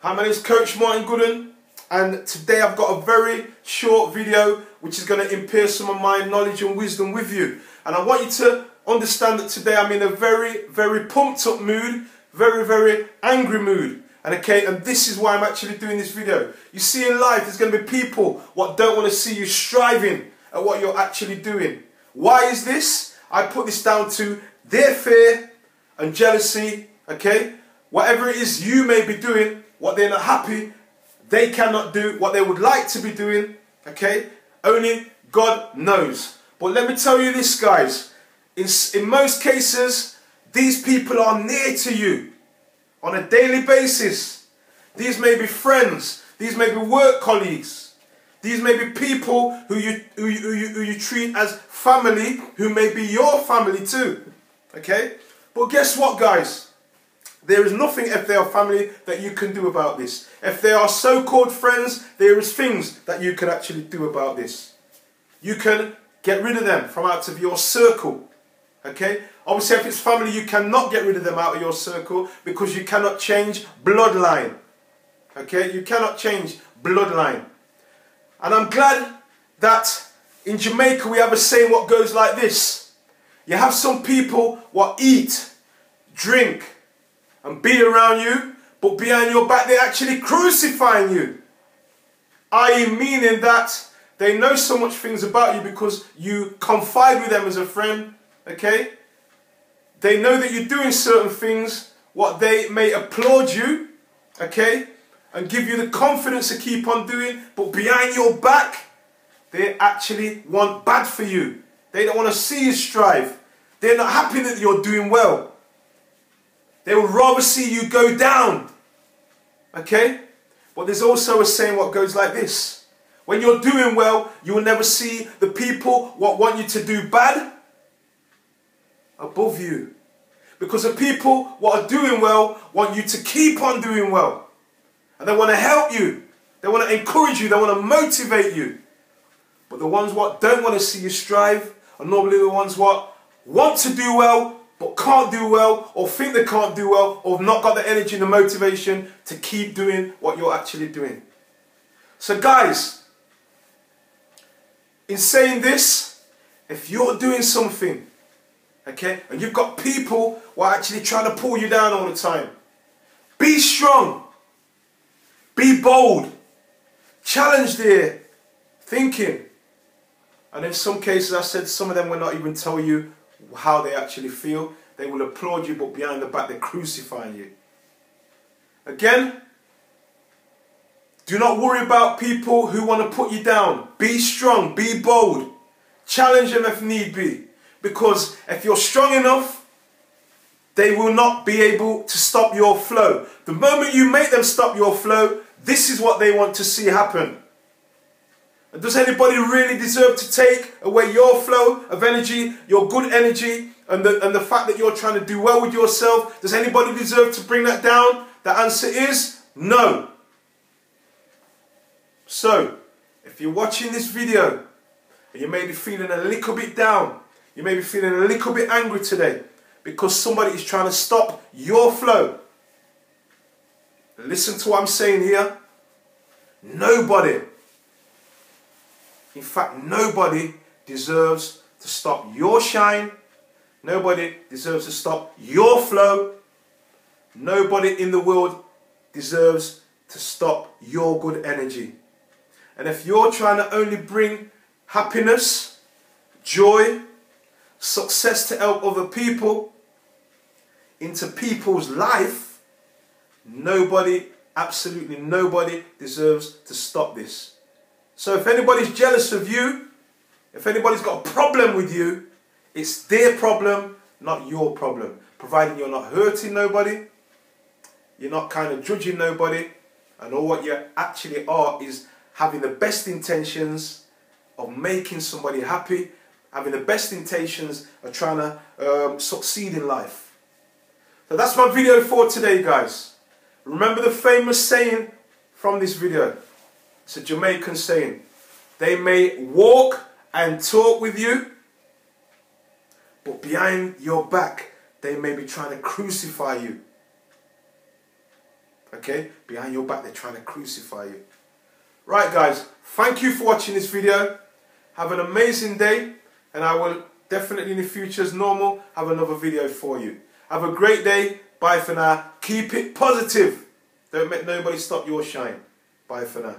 Hi, my name is Coach Martin Gooden, and today I've got a very short video which is going to impart some of my knowledge and wisdom with you. And I want you to understand that today I'm in a very, very pumped up mood, very, very angry mood. And okay, and this is why I'm actually doing this video. You see in life, there's going to be people what don't want to see you striving at what you're actually doing. Why is this? I put this down to their fear and jealousy, okay? Whatever it is you may be doing, what they're not happy, they cannot do what they would like to be doing, okay? Only God knows. But let me tell you this, guys. In, in most cases, these people are near to you on a daily basis. These may be friends. These may be work colleagues. These may be people who you, who you, who you, who you treat as family, who may be your family too. Okay? But guess what, guys? There is nothing if they are family that you can do about this. If they are so-called friends, there is things that you can actually do about this. You can get rid of them from out of your circle. Okay? Obviously, if it's family, you cannot get rid of them out of your circle because you cannot change bloodline. Okay? You cannot change bloodline. And I'm glad that in Jamaica we have a saying what goes like this. You have some people what eat, drink, and be around you, but behind your back they're actually crucifying you. I.e. meaning that they know so much things about you because you confide with them as a friend, okay? They know that you're doing certain things, what they may applaud you, okay? And give you the confidence to keep on doing, but behind your back, they actually want bad for you. They don't want to see you strive. They're not happy that you're doing well. They would rather see you go down. Okay? But there's also a saying what goes like this. When you're doing well, you will never see the people what want you to do bad above you. Because the people what are doing well want you to keep on doing well. And they want to help you. They want to encourage you. They want to motivate you. But the ones what don't want to see you strive are normally the ones what want to do well but can't do well or think they can't do well or not got the energy and the motivation to keep doing what you're actually doing. So guys, in saying this, if you're doing something, okay, and you've got people who are actually trying to pull you down all the time, be strong, be bold, challenge their thinking. And in some cases, I said some of them will not even tell you how they actually feel. They will applaud you, but behind the back, they're crucifying you. Again, do not worry about people who want to put you down. Be strong, be bold. Challenge them if need be. Because if you're strong enough, they will not be able to stop your flow. The moment you make them stop your flow, this is what they want to see happen. Does anybody really deserve to take away your flow of energy, your good energy, and the, and the fact that you're trying to do well with yourself? Does anybody deserve to bring that down? The answer is no. So, if you're watching this video and you may be feeling a little bit down, you may be feeling a little bit angry today because somebody is trying to stop your flow. Listen to what I'm saying here. Nobody in fact, nobody deserves to stop your shine. Nobody deserves to stop your flow. Nobody in the world deserves to stop your good energy. And if you're trying to only bring happiness, joy, success to help other people into people's life, nobody, absolutely nobody deserves to stop this. So if anybody's jealous of you, if anybody's got a problem with you, it's their problem, not your problem. Providing you're not hurting nobody, you're not kind of judging nobody, and all what you actually are is having the best intentions of making somebody happy, having the best intentions of trying to um, succeed in life. So that's my video for today, guys. Remember the famous saying from this video. It's a Jamaican saying. They may walk and talk with you, but behind your back, they may be trying to crucify you. Okay? Behind your back, they're trying to crucify you. Right, guys, thank you for watching this video. Have an amazing day, and I will definitely in the future, as normal, have another video for you. Have a great day. Bye for now. Keep it positive. Don't let nobody stop your shine. Bye for now.